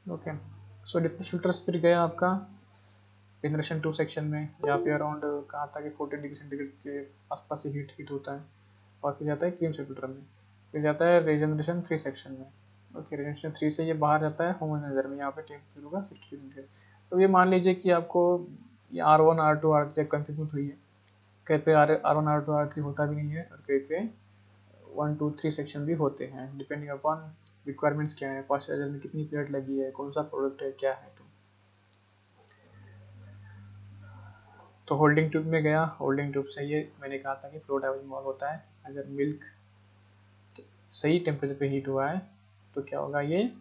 Speaker 1: ओके सो डिफरेंट फिल्टर्स फिर गया आपका जनरेशन टू सेक्शन में यहाँ पे अराउंड कहा था कि फोर्टी डिग्री सेंटीग्रेड के आसपास ही हीट हीट होता है। और फिर जाता है क्रीम फ़िल्टर में। फिर जाता है रिजनरेशन थ्री सेक्शन में। ओके रिजनरेशन थ्री से ये बाहर जाता है होमोनाइजर में। यहाँ पे टेम्परेचर होगा सिक्सटी डिग्री तो ये मान लीजिए कि आपको ये R one R two R three confuse हुई है। कहीं पे R R one R two R three होता भी नहीं है और कहीं पे वन टू थ्री सेक्शन भी होते हैं। डिपेंडिंग अपॉन रिक्वायरमेंट्स क्या है पॉस्चराइजर में कितनी प्लेट लगी है, कौन सा प्रोडक्ट है, क्या है तो तो होल्डिंग ट्यूब में गया। होल्डिंग ट्यूब से ये मैंने कहा था कि फ्लो डाइवर्जन वॉल्व होता है। अगर मिल्क सही टेम्परेचर पे हीट हुआ है तो क्या होगा? ये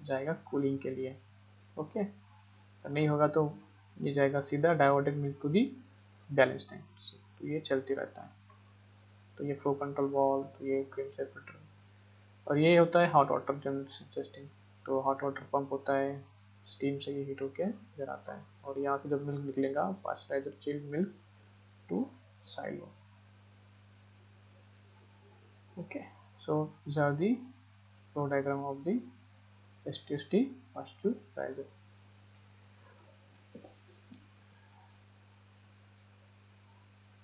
Speaker 1: जाएगा कूलिंग के लिए। ओके तो नहीं होगा तो ये जाएगा सीधा diverted milk to the balance tank तो ये चलते रहता है। तो ये फ्लो कंट्रोल वॉल तो ये क्रीम सेपरेटर और ये होता है हॉट वाटर जनरेशन टेस्टिंग तो हॉट वाटर पंप होता है। स्टीम से ये हीट होके इधर आता है। और यहाँ से जब मिल्क निकलेगा pasteurizer chilled milk to silo okay so these are the flow diagram of the STST pasteurizer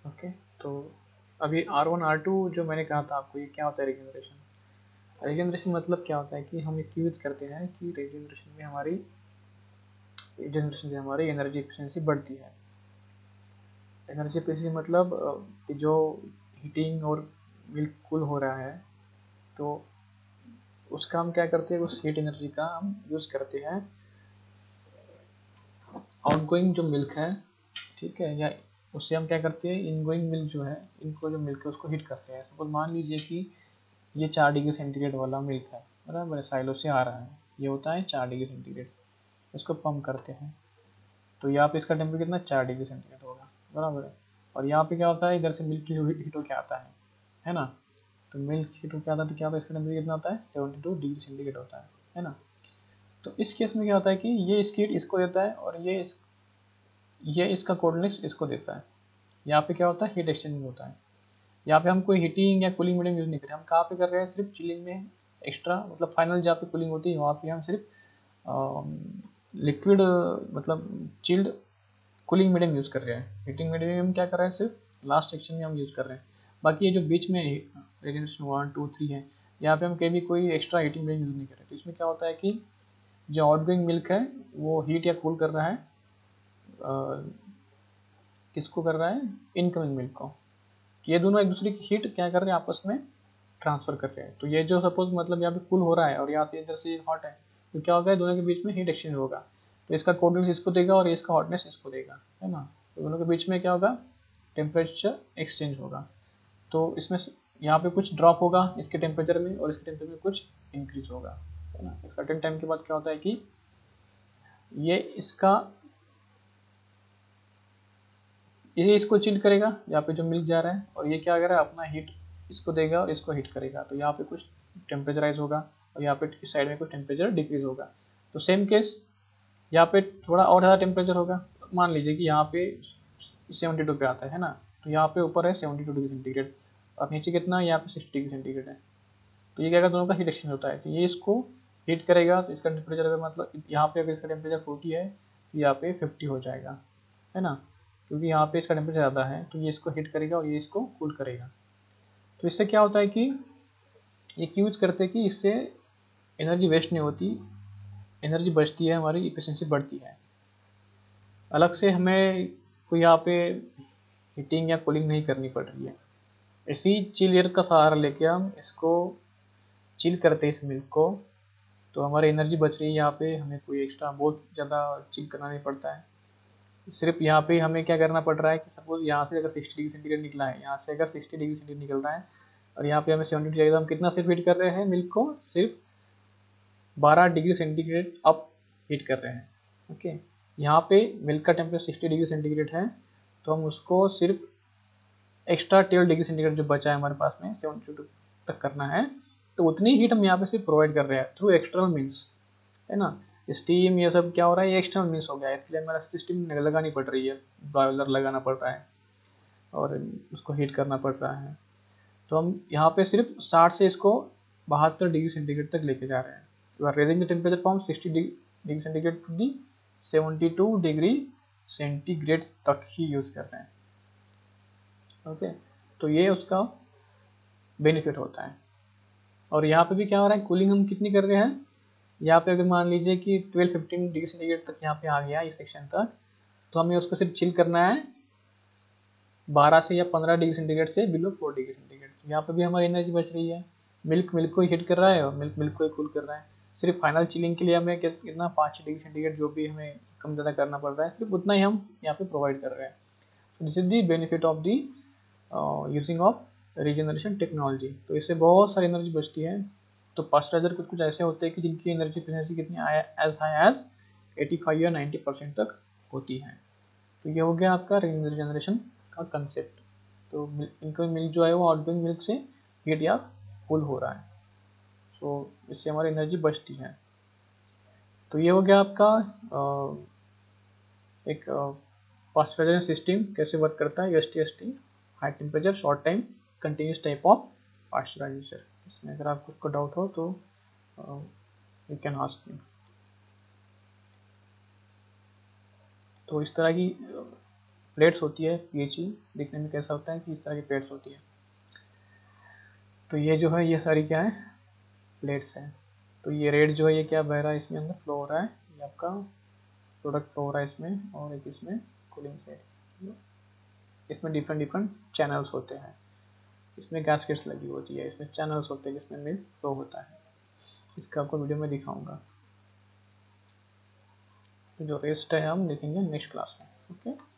Speaker 1: okay okay, तो अभी R1 R2 जो मैंने कहा था आपको ये क्या होता है रिजेनरेशन रिजेनरेशन मतलब क्या होता है कि हम एक यूज़ करते हैं कि रिजेनरेशन में हमारी रिजेनरेशन से हमारी एनर्जी एफिशिएंसी बढ़ती है। एनर्जी एफिशिएंसी मतलब जो हीटिंग और मिल्क कूल हो रहा है तो उसका हम क्या करते हैं, उस हीट एनर्जी का हम यूज़ करते हैं। आउटगोइंग जो मिल्क है, ठीक है, या उससे हम क्या करते हैं इनगोइंग मिल्क जो है, इनको जो मिल्क है, उसको हीट करते हैं। सपोज़ मान लीजिए कि ये चार डिग्री सेंटीग्रेड वाला मिल्क है, बराबर साइलो से आ रहा है, ये होता है चार डिग्री सेंटीग्रेड इसको पम्प करते हैं। तो यहाँ पे इसका टेम्परेचर कितना? चार डिग्री सेंटीग्रेड होगा। बराबर है। और यहाँ पे क्या होता है? इधर से मिल्क हीट होकर आता है। है ना? तो मिल्क हीट क्या आता है तो क्या इसका टेम्परेचर कितना होता है? सेवेंटी टू डिग्री सेंटीग्रेड होता है। है ना? तो इस केस में क्या होता है कि ये इसकी इसको देता है और ये इस, ये इसका कोल्डनेस इसको देता है। यहाँ पे क्या होता है? हीट एक्सचेंज होता है। यहाँ पे हम कोई हीटिंग या कूलिंग मीडियम यूज़ नहीं कर रहे। हम कहाँ पे कर रहे हैं? सिर्फ़ चिलिंग में एक्स्ट्रा मतलब फाइनल जहाँ पे कूलिंग होती है, वहाँ पे हम सिर्फ़ लिक्विड मतलब चिल्ड कूलिंग मीडियम यूज़ कर रहे हैं। हीटिंग मीडियम क्या कर रहे हैं? सिर्फ़ लास्ट सेक्शन में हम यूज़ कर रहे हैं। बाकी ये जो बीच में रेजिस्टेंस वन टू थ्री है यहाँ पे हम कभी कोई एक्स्ट्रा हीटिंग रेंज यूज़ नहीं कर रहे। तो इसमें क्या होता है कि जो आउटगोइंग मिल्क है वो हीट या कूल कर रहा है आ, किसको कर रहा है? इनकमिंग मिल्क को। ये दोनों एक दूसरे की हीट क्या कर रहे हैं? आपस में ट्रांसफ़र कर रहे हैं। तो ये जो सपोज़ मतलब यहाँ पे कूल हो रहा है और यहाँ से इधर से हॉट है तो क्या होगा, दोनों के बीच में हीट एक्सचेंज होगा। तो इसका कोल्डनेस इसको देगा और इसका हॉटनेस इसको देगा, है ना? तो दोनों के बीच में क्या होगा टेम्परेचर एक्सचेंज होगा। तो इसमें यहाँ पे कुछ ड्रॉप होगा इसके टेम्परेचर में और इसके टेम्परेचर में कुछ इंक्रीज होगा, है ना? एक सर्टेन टाइम के बाद क्या होता है कि ये इसका, ये इसको चिल करेगा, यहाँ पे जो मिल्क जा रहा है और ये क्या कर रहा है, अपना हीट इसको देगा और इसको हीट करेगा। तो यहाँ पे कुछ टेम्परेचराइज होगा। और यहाँ पे इस साइड में कुछ टेम्परेचर डिक्रीज होगा। तो सेम केस यहाँ पे थोड़ा और ज़्यादा टेम्परेचर होगा। मान लीजिए कि यहाँ पे सेवेंटी टू पे आता है ना? तो यहाँ पे ऊपर है सेवेंटी टू डिग्री सेंटीग्रेड और नीचे कितना है? यहाँ पे सिक्सटी डिग्री सेंटीग्रेड है। तो ये क्या दोनों का हीट एक्सचेंज होता है। तो ये इसको हीट करेगा तो इसका टेम्परेचर अगर मतलब यहाँ पे अगर इसका टेम्परेचर फोर्टी है तो यहाँ पे फिफ्टी हो जाएगा, है ना? क्योंकि यहाँ पे इसका टेम्परेचर ज़्यादा है तो ये इसको हीट करेगा और ये इसको कूल करेगा। तो इससे क्या होता है कि ये यूज़ करते कि इससे एनर्जी वेस्ट नहीं होती, एनर्जी बचती है, हमारी इफिशेंसी बढ़ती है। अलग से हमें कोई यहाँ पे हीटिंग या कूलिंग नहीं करनी पड़ रही है। इसी चिल एयर का सहारा लेके हम इसको चिल करते हैं इस मिल्क को तो हमारी एनर्जी बच रही है, यहाँ पे हमें कोई एक्स्ट्रा बहुत ज़्यादा चिल करना नहीं पड़ता है। सिर्फ़ यहाँ पे हमें क्या करना पड़ रहा है कि सपोज़ यहाँ से अगर सिक्सटी डिग्री सेंटीग्रेड निकला है, यहाँ से अगर सिक्सटी डिग्री सेंटीग्रेड निकल रहा है, और यहाँ पे हमें सेवेंटी डिग्री हम कितना सिर्फ़ हीट कर रहे हैं मिल्क को? सिर्फ़ बारह डिग्री सेंटीग्रेड अप हीट कर रहे हैं ओके यहाँ पे मिल्क का टेम्परेचर सिक्सटी डिग्री सेंटीग्रेड है तो हम उसको सिर्फ़ एक्स्ट्रा ट्वेल्व डिग्री सेंटीग्रेड जो बचा है हमारे पास में सेवेंटी टू तक करना है तो उतनी हीट हम यहाँ पे सिर्फ़ प्रोवाइड कर रहे हैं थ्रू एक्सटर्नल मीन्स है ना? स्टीम ये सब क्या हो रहा है? एक्सटर्नल मीन्स हो गया है इसके लिए हमारा सिस्टम लगानी पड़ रही है बॉयलर लगाना पड़ रहा है, और उसको हीट करना पड़ रहा है तो हम यहाँ पे सिर्फ़ साठ से इसको बहत्तर डिग्री सेंटीग्रेड तक लेके जा रहे हैं। You are raising the temperature from sixty degree centigrade to seventy two degree centigrade तक ही यूज़ कर रहे हैं। ओके तो ये उसका बेनिफिट होता है। और यहाँ पे भी क्या हो रहा है? कूलिंग हम कितनी कर रहे हैं? यहाँ पे अगर मान लीजिए कि 12 15 डिग्री सेंटीग्रेड तक यहाँ पे आ गया इस सेक्शन तक तो हमें उसको सिर्फ़ चिल करना है 12 से या 15 डिग्री सेंटीग्रेड से बिलो 4 डिग्री सेंटीग्रेड यहाँ पे भी हमारी एनर्जी बच रही है। मिल्क मिल्क को हीट कर रहा है और मिल्क मिल्क को ही कूल कर रहा है। सिर्फ़ फाइनल चिलिंग के लिए हमें कितना पाँच डिग्री सेंटीग्रेड जो भी हमें कम ज़्यादा करना पड़ रहा है, सिर्फ़ उतना ही हम यहाँ पे प्रोवाइड कर रहे हैं। तो this is the benefit of the using of regeneration technology तो इससे बहुत सारी एनर्जी बचती है। तो पास्टराइजर कुछ कुछ ऐसे होते हैं कि जिनकी एनर्जी एफिशिएंसी कितनी एज हाई एज 85 या 90 परसेंट तक होती है। तो ये हो गया आपका रीजनरेशन का कंसेप्ट तो इनकमिंग मिल्क जो है वो आउटगोइंग मिल्क से हीट या फुल हो रहा है। सो इससे हमारी एनर्जी बचती है। तो ये हो गया आपका एक पास्चराइजेशन सिस्टम, कैसे वर्क करता है S T S T high temperature, short time continuous type of pasteurization इसमें अगर आपको को डाउट हो तो यू कैन आस्क मी तो इस तरह की प्लेट्स होती है पीएचई दिखने में कैसा होता है कि इस तरह की प्लेट्स होती है। तो ये जो है, ये सारी क्या है प्लेट्स हैं। तो ये रेड जो है, ये क्या बह रहा है इसमें अंदर? फ्लो हो रहा है। ये आपका प्रोडक्ट फ्लो हो रहा है इसमें और एक इसमें कूलिंग साइड इसमें डिफरेंट डिफरेंट चैनल्स होते हैं। इसमें गैसकेट्स लगी होती है। इसमें चैनल्स होते हैं जिसमें मिल्क फ्लो होता है। इसका आपको वीडियो में दिखाऊँगा। जो रेस्ट है, हम देखेंगे नेक्स्ट क्लास में। ओके